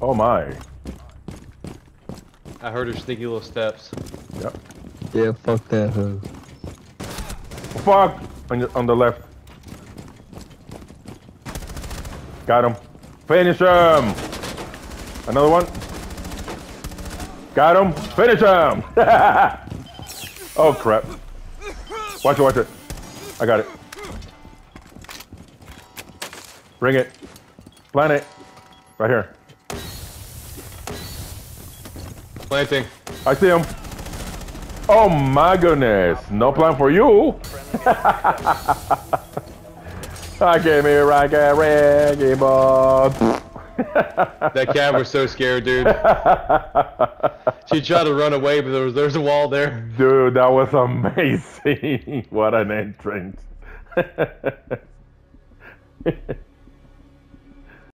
Oh my. I heard her sneaky little steps. Yep. Yeah, fuck that hoe. Fuck! On, your, on the left. Got him. Finish him! Another one. Got him. Finish him! oh crap. Watch it, watch it. I got it. Bring it. Plant it. Right here. Planting. I see him. Oh my goodness. No plan for you. Ah, I gave me a reggae ball. That cat was so scared, dude. She tried to run away, but there was there's a wall there. Dude, that was amazing. what an entrance.